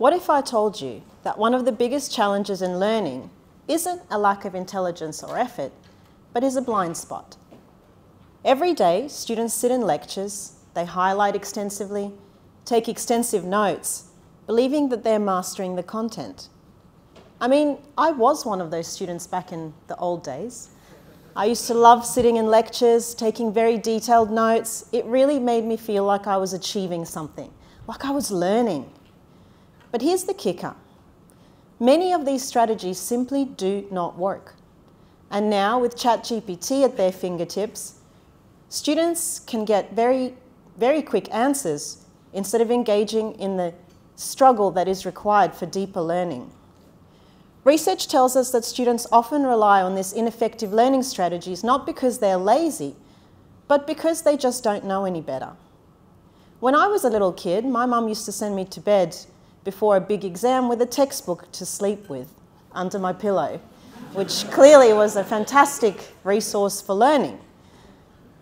What if I told you that one of the biggest challenges in learning isn't a lack of intelligence or effort, but is a blind spot? Every day, students sit in lectures, they highlight extensively, take extensive notes, believing that they're mastering the content. I mean, I was one of those students back in the old days. I used to love sitting in lectures, taking very detailed notes. It really made me feel like I was achieving something, like I was learning. But here's the kicker. Many of these strategies simply do not work. And now with ChatGPT at their fingertips, students can get very, very quick answers instead of engaging in the struggle that is required for deeper learning. Research tells us that students often rely on these ineffective learning strategies not because they're lazy, but because they just don't know any better. When I was a little kid, my mum used to send me to bed before a big exam with a textbook to sleep with under my pillow, which clearly was a fantastic resource for learning.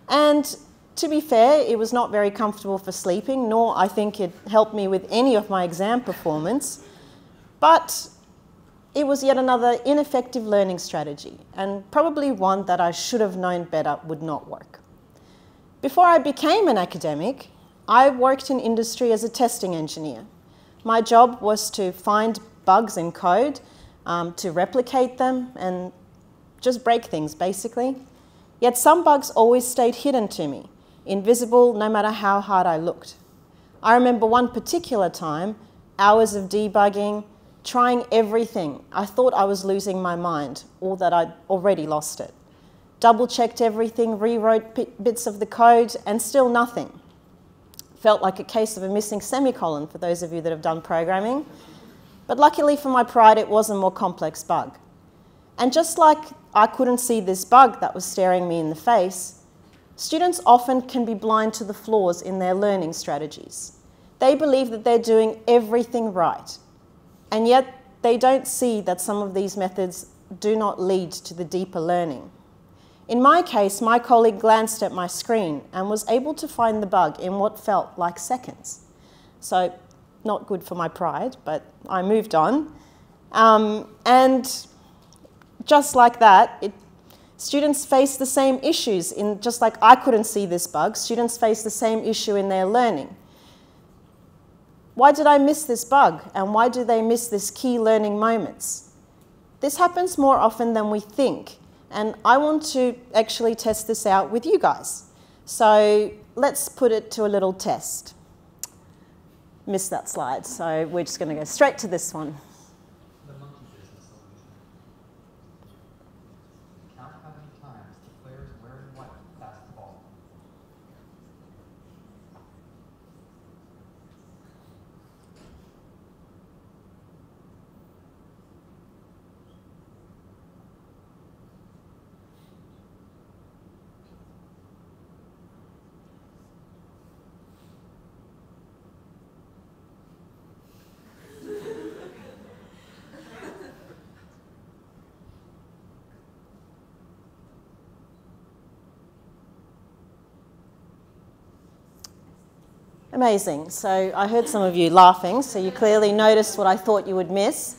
And to be fair, it was not very comfortable for sleeping, nor I think it helped me with any of my exam performance. But it was yet another ineffective learning strategy, and probably one that I should have known better would not work. Before I became an academic, I worked in industry as a testing engineer. My job was to find bugs in code, um, to replicate them, and just break things, basically. Yet some bugs always stayed hidden to me, invisible no matter how hard I looked. I remember one particular time, hours of debugging, trying everything. I thought I was losing my mind, or that I'd already lost it. Double checked everything, rewrote bits of the code, and still nothing. Felt like a case of a missing semicolon for those of you that have done programming. But luckily for my pride, it was a more complex bug. And just like I couldn't see this bug that was staring me in the face, students often can be blind to the flaws in their learning strategies. They believe that they're doing everything right, and yet they don't see that some of these methods do not lead to the deeper learning. In my case, my colleague glanced at my screen and was able to find the bug in what felt like seconds. So, not good for my pride, but I moved on. Um, and just like that, it, students face the same issues. In, just like I couldn't see this bug, students face the same issue in their learning. Why did I miss this bug? And why do they miss this key learning moments? This happens more often than we think. And I want to actually test this out with you guys. So let's put it to a little test. Missed that slide, so we're just going to go straight to this one. Amazing. So I heard some of you laughing, so you clearly noticed what I thought you would miss.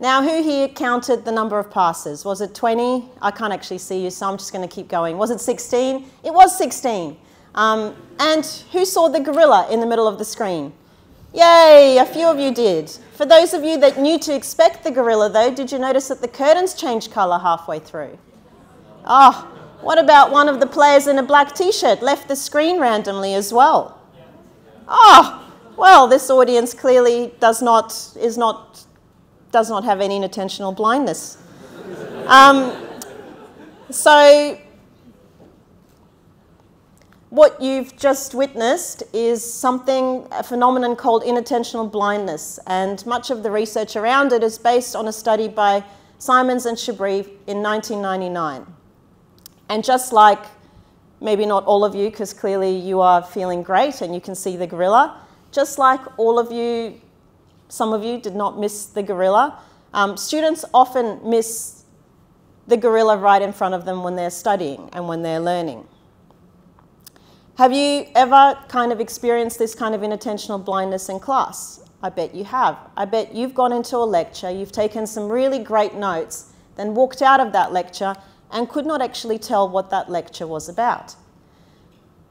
Now, who here counted the number of passes? Was it 20? I can't actually see you, so I'm just going to keep going. Was it 16? It was 16. Um, and who saw the gorilla in the middle of the screen? Yay, a few of you did. For those of you that knew to expect the gorilla, though, did you notice that the curtains changed colour halfway through? Oh, what about one of the players in a black t-shirt left the screen randomly as well? Oh, well, this audience clearly does not, is not, does not have any inattentional blindness. Um, so, what you've just witnessed is something, a phenomenon called inattentional blindness, and much of the research around it is based on a study by Simons and Chabris in 1999. And just like maybe not all of you, because clearly you are feeling great and you can see the gorilla. Just like all of you, some of you did not miss the gorilla. Um, students often miss the gorilla right in front of them when they're studying and when they're learning. Have you ever kind of experienced this kind of inattentional blindness in class? I bet you have. I bet you've gone into a lecture, you've taken some really great notes, then walked out of that lecture and could not actually tell what that lecture was about.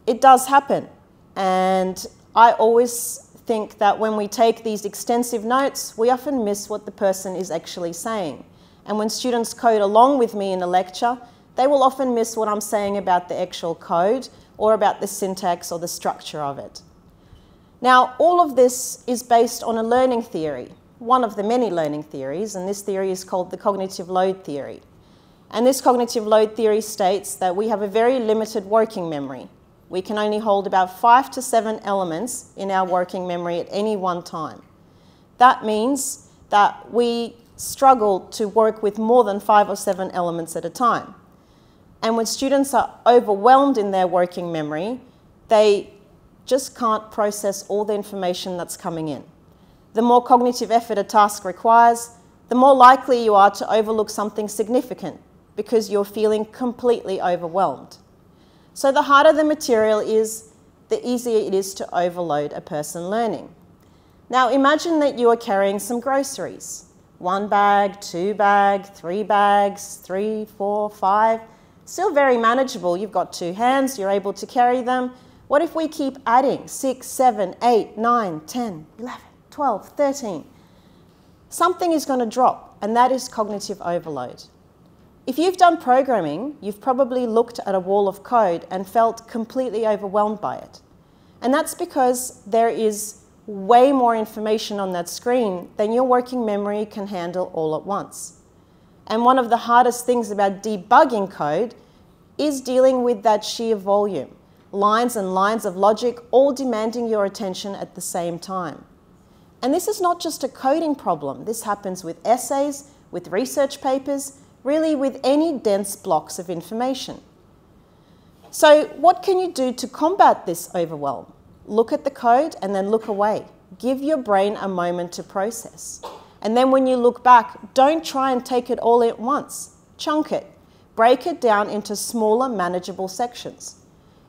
It does happen. And I always think that when we take these extensive notes, we often miss what the person is actually saying. And when students code along with me in a lecture, they will often miss what I'm saying about the actual code or about the syntax or the structure of it. Now, all of this is based on a learning theory, one of the many learning theories, and this theory is called the cognitive load theory. And this cognitive load theory states that we have a very limited working memory. We can only hold about five to seven elements in our working memory at any one time. That means that we struggle to work with more than five or seven elements at a time. And when students are overwhelmed in their working memory, they just can't process all the information that's coming in. The more cognitive effort a task requires, the more likely you are to overlook something significant because you're feeling completely overwhelmed. So the harder the material is, the easier it is to overload a person learning. Now imagine that you are carrying some groceries. One bag, two bag, three bags, three, four, five. Still very manageable. You've got two hands, you're able to carry them, what if we keep adding 6, 7, 8, 9, 10, 11, 12, 13? Something is going to drop, and that is cognitive overload. If you've done programming, you've probably looked at a wall of code and felt completely overwhelmed by it. And that's because there is way more information on that screen than your working memory can handle all at once. And one of the hardest things about debugging code is dealing with that sheer volume lines and lines of logic, all demanding your attention at the same time. And this is not just a coding problem. This happens with essays, with research papers, really with any dense blocks of information. So what can you do to combat this overwhelm? Look at the code and then look away. Give your brain a moment to process. And then when you look back, don't try and take it all at once. Chunk it. Break it down into smaller, manageable sections.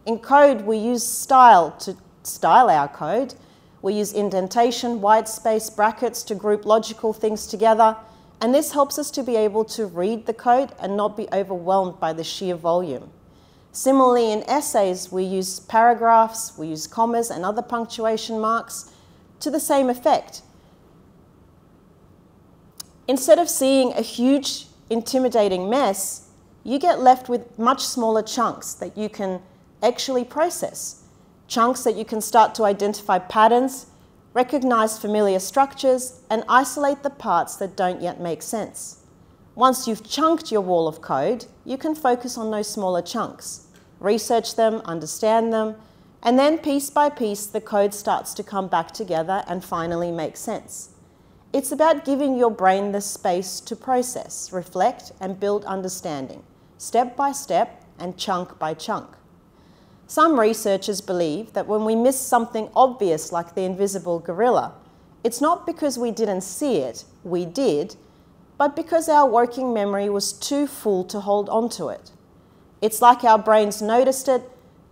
In code, we use style to style our code. We use indentation, white space, brackets to group logical things together. And this helps us to be able to read the code and not be overwhelmed by the sheer volume. Similarly, in essays, we use paragraphs, we use commas and other punctuation marks to the same effect. Instead of seeing a huge, intimidating mess, you get left with much smaller chunks that you can actually process. Chunks that you can start to identify patterns, recognize familiar structures, and isolate the parts that don't yet make sense. Once you've chunked your wall of code, you can focus on those smaller chunks, research them, understand them, and then piece by piece, the code starts to come back together and finally make sense. It's about giving your brain the space to process, reflect, and build understanding, step by step and chunk by chunk. Some researchers believe that when we miss something obvious like the invisible gorilla, it's not because we didn't see it, we did, but because our working memory was too full to hold onto it. It's like our brains noticed it,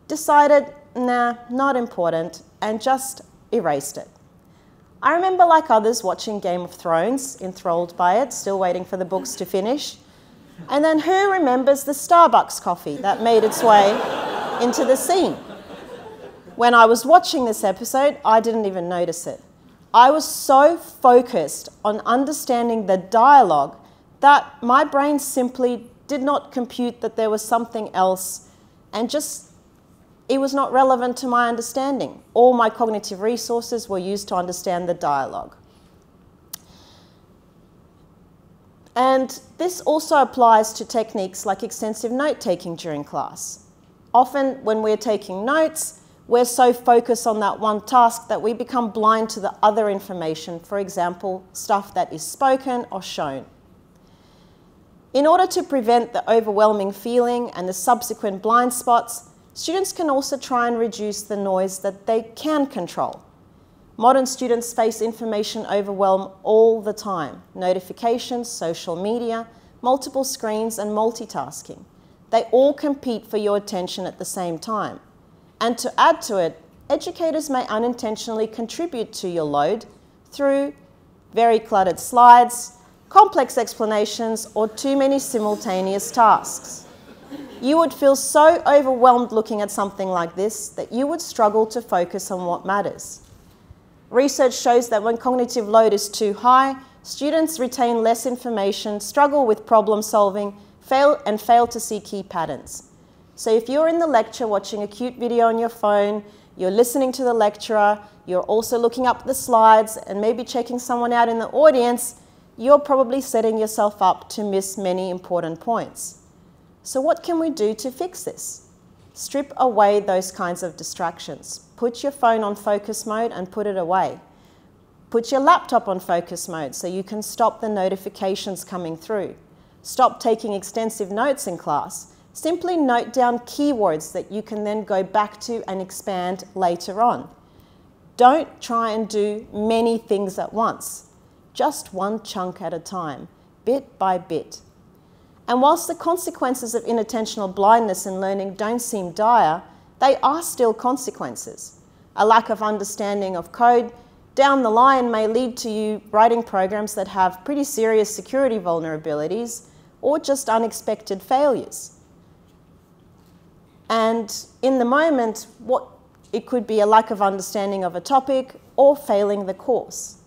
decided, nah, not important, and just erased it. I remember, like others, watching Game of Thrones, enthralled by it, still waiting for the books to finish. And then who remembers the Starbucks coffee that made its way into the scene. When I was watching this episode, I didn't even notice it. I was so focused on understanding the dialogue that my brain simply did not compute that there was something else and just it was not relevant to my understanding. All my cognitive resources were used to understand the dialogue. And this also applies to techniques like extensive note taking during class. Often, when we're taking notes, we're so focused on that one task that we become blind to the other information, for example, stuff that is spoken or shown. In order to prevent the overwhelming feeling and the subsequent blind spots, students can also try and reduce the noise that they can control. Modern students face information overwhelm all the time notifications, social media, multiple screens, and multitasking. They all compete for your attention at the same time. And to add to it, educators may unintentionally contribute to your load through very cluttered slides, complex explanations, or too many simultaneous tasks. You would feel so overwhelmed looking at something like this that you would struggle to focus on what matters. Research shows that when cognitive load is too high, students retain less information, struggle with problem solving, fail, and fail to see key patterns. So if you're in the lecture watching a cute video on your phone, you're listening to the lecturer, you're also looking up the slides and maybe checking someone out in the audience, you're probably setting yourself up to miss many important points. So what can we do to fix this? Strip away those kinds of distractions. Put your phone on focus mode and put it away. Put your laptop on focus mode so you can stop the notifications coming through. Stop taking extensive notes in class Simply note down keywords that you can then go back to and expand later on. Don't try and do many things at once, just one chunk at a time, bit by bit. And whilst the consequences of inattentional blindness in learning don't seem dire, they are still consequences. A lack of understanding of code down the line may lead to you writing programs that have pretty serious security vulnerabilities or just unexpected failures. And in the moment, what it could be a lack of understanding of a topic or failing the course.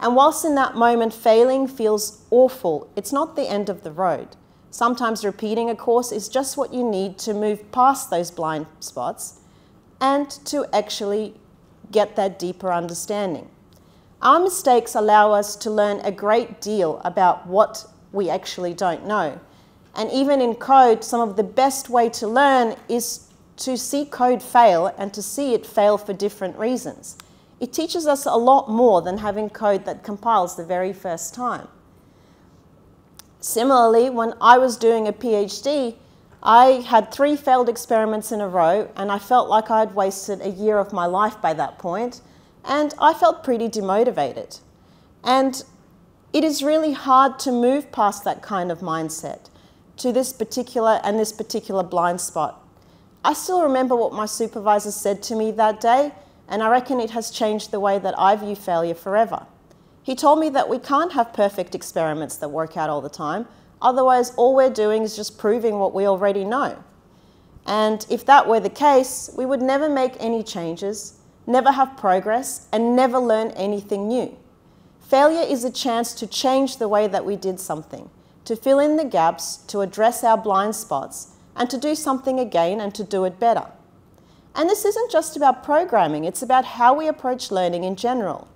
And whilst in that moment failing feels awful, it's not the end of the road. Sometimes repeating a course is just what you need to move past those blind spots and to actually get that deeper understanding. Our mistakes allow us to learn a great deal about what we actually don't know. And even in code, some of the best way to learn is to see code fail and to see it fail for different reasons. It teaches us a lot more than having code that compiles the very first time. Similarly, when I was doing a PhD, I had three failed experiments in a row, and I felt like I'd wasted a year of my life by that point, and I felt pretty demotivated. And it is really hard to move past that kind of mindset to this particular and this particular blind spot. I still remember what my supervisor said to me that day, and I reckon it has changed the way that I view failure forever. He told me that we can't have perfect experiments that work out all the time, otherwise, all we're doing is just proving what we already know. And if that were the case, we would never make any changes, never have progress, and never learn anything new. Failure is a chance to change the way that we did something to fill in the gaps, to address our blind spots, and to do something again and to do it better. And this isn't just about programming, it's about how we approach learning in general.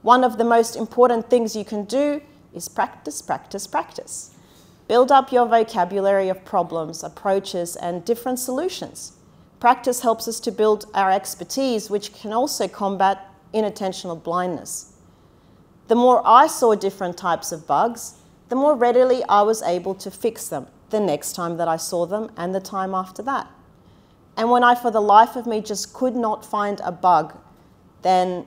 One of the most important things you can do is practice, practice, practice. Build up your vocabulary of problems, approaches, and different solutions. Practice helps us to build our expertise, which can also combat inattentional blindness. The more I saw different types of bugs, the more readily I was able to fix them the next time that I saw them and the time after that. And when I, for the life of me, just could not find a bug, then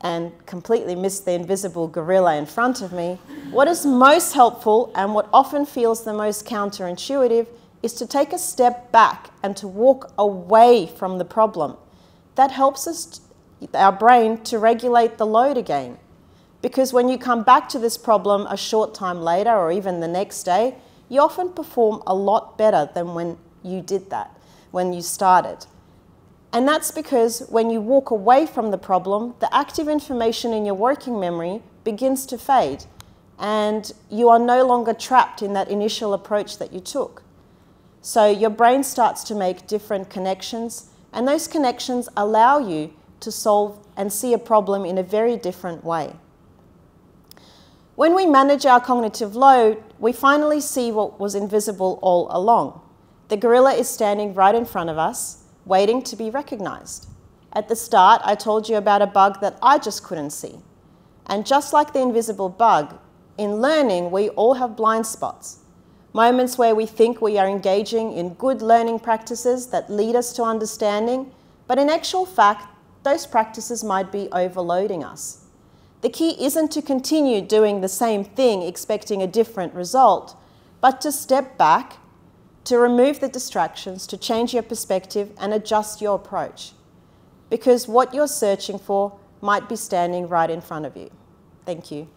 and completely missed the invisible gorilla in front of me, what is most helpful and what often feels the most counterintuitive is to take a step back and to walk away from the problem. That helps us, our brain, to regulate the load again. Because when you come back to this problem a short time later or even the next day, you often perform a lot better than when you did that, when you started. And that's because when you walk away from the problem, the active information in your working memory begins to fade and you are no longer trapped in that initial approach that you took. So your brain starts to make different connections and those connections allow you to solve and see a problem in a very different way. When we manage our cognitive load, we finally see what was invisible all along. The gorilla is standing right in front of us, waiting to be recognized. At the start, I told you about a bug that I just couldn't see. And just like the invisible bug, in learning, we all have blind spots. Moments where we think we are engaging in good learning practices that lead us to understanding, but in actual fact, those practices might be overloading us. The key isn't to continue doing the same thing expecting a different result, but to step back, to remove the distractions, to change your perspective and adjust your approach. Because what you're searching for might be standing right in front of you. Thank you.